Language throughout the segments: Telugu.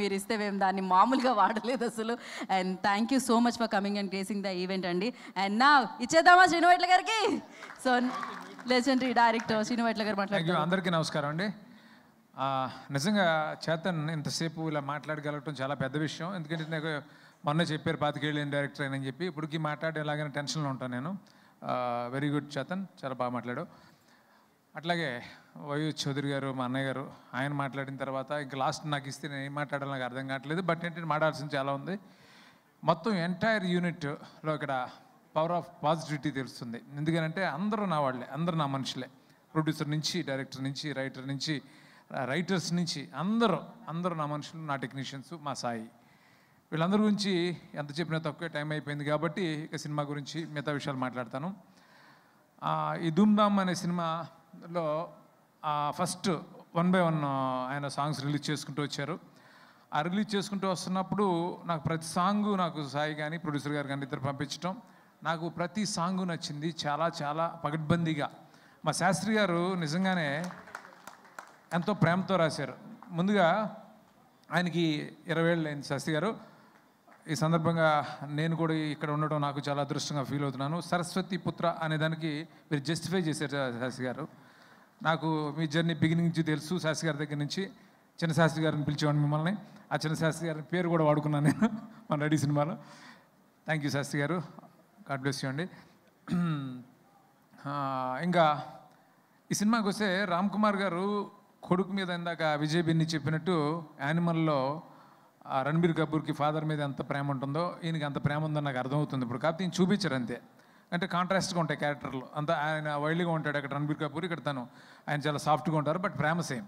మీరు ఇస్తే మేము దాన్ని మామూలుగా వాడలేదు అసలు. And thank you so much for coming and gracing the event అండి. అండ్ నా ఇచ్చేద్దామా శ్రీనువైట్ల గారికి? సో లెజెండరీ డైరెక్టర్ శ్రీనువైట్ల గారు మాట్లాడుతున్నారు. అందరికీ నమస్కారం అండి. నిజంగా చేతన్ ఇంతసేపు ఇలా మాట్లాడగలగటం చాలా పెద్ద విషయం. ఎందుకంటే నాకు మొన్న చెప్పారు పాతికేళ్ళు డైరెక్టర్ అని చెప్పి. ఇప్పటికి మాట్లాడే ఎలాగైనా టెన్షన్లో ఉంటాను నేను. Very good Chetan. చాలా బాగా మాట్లాడావు. అట్లాగే వైయు చౌదరి గారు మా అన్నయ్య గారు ఆయన మాట్లాడిన తర్వాత ఇంకా లాస్ట్ నాకు ఇస్తే నేను ఏం మాట్లాడాలో నాకు అర్థం కావట్లేదు. బట్ ఏంటంటే మాట్లాడాల్సింది చాలా ఉంది. మొత్తం ఎంటైర్ యూనిట్లో ఇక్కడ పవర్ ఆఫ్ పాజిటివిటీ తెలుస్తుంది. ఎందుకంటే అందరూ నా వాళ్ళే అందరూ నా మనుషులే. ప్రొడ్యూసర్ నుంచి డైరెక్టర్ నుంచి రైటర్ నుంచి రైటర్స్ నుంచి అందరూ అందరూ నా మనుషులు నా టెక్నీషియన్స్ మా సాయి. వీళ్ళందరి గురించి ఎంత చెప్పినా తక్కువే టైం అయిపోయింది కాబట్టి ఇక సినిమా గురించి మిగతా విషయాలు మాట్లాడతాను. ఈ ధూమ్ ధామ్ అనే లో ఫస్ట్ వన్ బై వన్ ఆయన సాంగ్స్ రిలీజ్ చేసుకుంటూ వచ్చారు. ఆ రిలీజ్ చేసుకుంటూ వస్తున్నప్పుడు నాకు ప్రతి సాంగ్ నాకు సాయి కానీ ప్రొడ్యూసర్ గారు కానీ ఇద్దరు పంపించడం నాకు ప్రతి సాంగ్ నచ్చింది చాలా చాలా పగడ్బందీగా మా శాస్త్రి గారు నిజంగానే ఎంతో ప్రేమతో రాశారు. ముందుగా ఆయనకి ఇరవై ఏళ్ళు అయింది శాస్త్రి గారు. ఈ సందర్భంగా నేను కూడా ఇక్కడ ఉండడం నాకు చాలా అదృష్టంగా ఫీల్ అవుతున్నాను. సరస్వతి పుత్ర అనే దానికి మీరు జస్టిఫై చేశారు శాస్త్రి గారు. నాకు మీ జర్నీ బిగినింగ్ నుంచి తెలుసు శాస్త్రి గారి దగ్గర నుంచి. చిన్న శాస్త్రి గారిని పిలిచేవాడిని మిమ్మల్ని. ఆ చిన్న శాస్త్రి గారి పేరు కూడా వాడుకున్నాను నేను మన రెడీ సినిమాలో. థ్యాంక్ యూ శాస్త్రి గారు. గాడ్ బ్లెస్ యూ అండి. ఇంకా ఈ సినిమాకి వస్తే రామ్ కుమార్ గారు కొడుకు మీద ఇందాక విజయ్ బిన్ని చెప్పినట్టు యానిమల్లో రణబీర్ కపూర్కి ఫాదర్ మీద ఎంత ప్రేమ ఉంటుందో ఈయనకి అంత ప్రేమ ఉందో నాకు అర్థమవుతుంది ఇప్పుడు. కాకపోతే ఈయన చూపించారు అంతే. అంటే కాంట్రాస్ట్గా ఉంటాయి క్యారెక్టర్లు అంత ఆయన వైల్డ్గా ఉంటాడు. అక్కడ రణబీర్ కపూర్ ఇక్కడ తను. ఆయన చాలా సాఫ్ట్గా ఉంటారు బట్ ప్రేమ సేమ్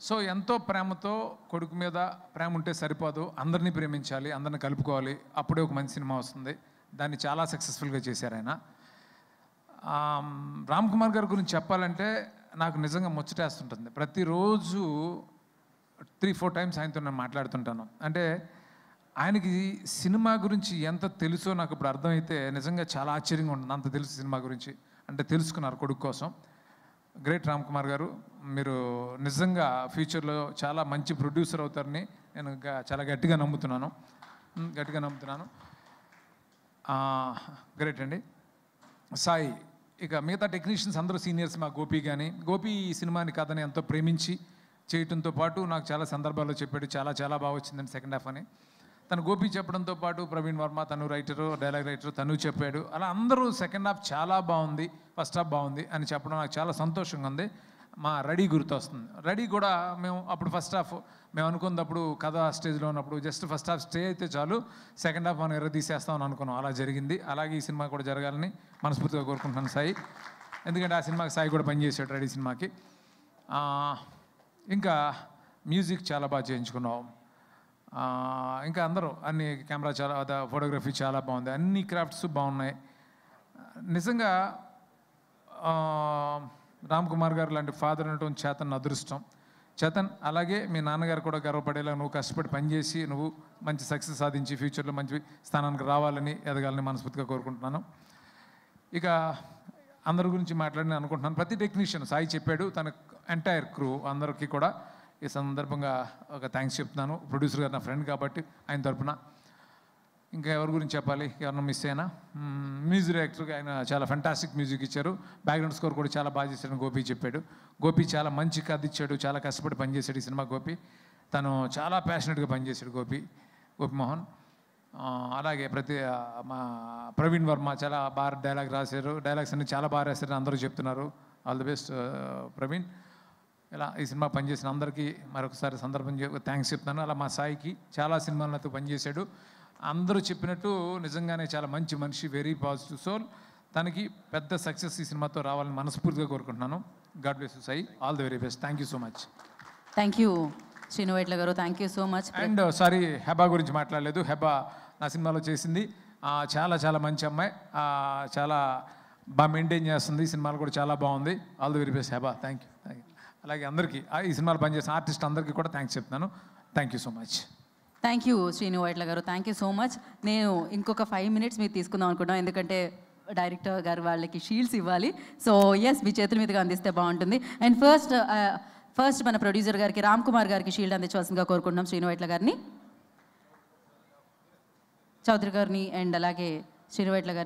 సో ఎంతో ప్రేమతో కొడుకు మీద ప్రేమ ఉంటే సరిపోదు. అందరినీ ప్రేమించాలి అందరిని కలుపుకోవాలి. అప్పుడే ఒక మంచి సినిమా వస్తుంది. దాన్ని చాలా సక్సెస్ఫుల్గా చేశారు ఆయన. రామ్ కుమార్ గారి గురించి చెప్పాలంటే నాకు నిజంగా ముచ్చటేస్తుంటుంది. ప్రతిరోజు త్రీ ఫోర్ టైమ్స్ ఆయనతో నేను మాట్లాడుతుంటాను. అంటే ఆయనకి సినిమా గురించి ఎంత తెలుసో నాకు ఇప్పుడు అర్థమైతే నిజంగా చాలా ఆశ్చర్యంగా ఉంటుంది. అంత తెలుసు సినిమా గురించి. అంటే తెలుసుకున్నారు కొడుకు కోసం. గ్రేట్ రామ్ కుమార్ గారు మీరు నిజంగా ఫ్యూచర్లో చాలా మంచి ప్రొడ్యూసర్ అవుతారని నేను చాలా గట్టిగా నమ్ముతున్నాను. గట్టిగా నమ్ముతున్నాను. గ్రేట్ అండి. సాయి ఇక మిగతా టెక్నీషియన్స్ అందరూ సీనియర్స్ మా గోపి కానీ గోపి ఈ సినిమాని కథని ఎంతో ప్రేమించి చేయటంతో పాటు నాకు చాలా సందర్భాల్లో చెప్పాడు చాలా చాలా బాగా వచ్చిందండి సెకండ్ హాఫ్ అని. తను గోపి చెప్పడంతో పాటు ప్రవీణ్ వర్మ తను రైటరు డైలాగ్ రైటరు తను చెప్పాడు. అలా అందరూ సెకండ్ హాఫ్ చాలా బాగుంది ఫస్ట్ హాఫ్ బాగుంది అని చెప్పడం నాకు చాలా సంతోషంగా ఉంది. మా రెడీ గుర్తొస్తుంది. రెడీ కూడా మేము అప్పుడు ఫస్ట్ హాఫ్ మేము అనుకున్నప్పుడు కథ స్టేజ్లో ఉన్నప్పుడు జస్ట్ ఫస్ట్ హాఫ్ స్టే అయితే చాలు సెకండ్ హాఫ్ మనం ఎర్ర తీసేస్తామని అనుకున్నాం. అలా జరిగింది. అలాగే ఈ సినిమా కూడా జరగాలని మనస్ఫూర్తిగా కోరుకుంటున్నాను సాయి. ఎందుకంటే ఆ సినిమాకి సాయి కూడా పనిచేసాడు రెడీ సినిమాకి. ఇంకా మ్యూజిక్ చాలా బాగా చేయించుకున్నాం. ఇంకా అందరూ అన్ని కెమెరా చాలా ఫోటోగ్రఫీ చాలా బాగుంది. అన్ని క్రాఫ్ట్స్ బాగున్నాయి. నిజంగా రామ్ కుమార్ గారు లాంటి ఫాదర్ ఉండటం చేతన్ అదృష్టం. చేతన్ అలాగే మీ నాన్నగారు కూడా గర్వపడేలా నువ్వు కష్టపడి పనిచేసి నువ్వు మంచి సక్సెస్ సాధించి ఫ్యూచర్లో మంచి స్థానానికి రావాలని ఎదగాలని మనస్ఫూర్తిగా కోరుకుంటున్నాను. ఇక అందరి గురించి మాట్లాడని అనుకుంటున్నాను. ప్రతి టెక్నీషియన్ సాయి చెప్పాడు తన ఎంటైర్ క్రూ అందరికీ కూడా. ఈ సందర్భంగా ఒక థ్యాంక్స్ చెప్తున్నాను. ప్రొడ్యూసర్ గారు నా ఫ్రెండ్ కాబట్టి ఆయన తరపున. ఇంకా ఎవరి గురించి చెప్పాలి? ఎవరన్నా మిస్ అయినా? మ్యూజిక్ డైరెక్టర్గా ఆయన చాలా ఫెంటాస్టిక్ మ్యూజిక్ ఇచ్చారు. బ్యాక్గ్రౌండ్ స్కోర్ కూడా చాలా బాగా చేశాడు గోపి చెప్పాడు. గోపి చాలా మంచి కథ ఇచ్చాడు. చాలా కష్టపడి పనిచేశాడు ఈ సినిమా గోపి. తను చాలా ప్యాషనెట్గా పనిచేశాడు గోపి. గోపి మోహన్. అలాగే ప్రతి మా ప్రవీణ్ వర్మ చాలా బాగా డైలాగ్ రాశారు. డైలాగ్స్ అన్ని చాలా బాగా రాశారు అందరూ చెప్తున్నారు. All the best Praveen. ఇలా ఈ సినిమా పనిచేసిన అందరికీ మరొకసారి సందర్భం థ్యాంక్స్ చెప్తున్నాను అలా మా సాయికి చాలా సినిమాలతో పనిచేశాడు. అందరూ చెప్పినట్టు నిజంగానే చాలా మంచి మనిషి వెరీ పాజిటివ్ సోల్ తనకి పెద్ద సక్సెస్ ఈ సినిమాతో రావాలని మనస్ఫూర్తిగా కోరుకుంటున్నాను. God bless Sai. All the very best thank you so much thank you Sreenu Vaitla garu. Thank you so much and sorry Heba గురించి మాట్లాడలేదు. హెబా నా సినిమాలో చేసింది. చాలా చాలా మంచి అమ్మాయి. చాలా బాగా మెయింటైన్ చేస్తుంది. ఈ సినిమాలు కూడా చాలా బాగుంది. All the very best Heba thank you thank you అలాగే అందరికీ ఈ సినిమాలు పనిచేసిన ఆర్టిస్ట్ అందరికీ కూడా థ్యాంక్స్ చెప్తున్నాను. Thank you so much thank you Sreenu Vaitla garu. Thank you so much నేను ఇంకొక ఫైవ్ మినిట్స్ మీరు తీసుకుందాం అనుకుంటున్నాం. ఎందుకంటే డైరెక్టర్ గారు వాళ్ళకి షీల్డ్స్ ఇవ్వాలి. సో ఎస్ మీ చేతుల మీదుగా అందిస్తే బాగుంటుంది. అండ్ ఫస్ట్ ఫస్ట్ మన ప్రొడ్యూసర్ గారికి రామ్ కుమార్ గారికి షీల్డ్ అందించవలసిందిగా కోరుకుంటున్నాం శ్రీను వైట్ల గారిని. చౌదరి గారిని అండ్ అలాగే శ్రీను వైట్ల గారిని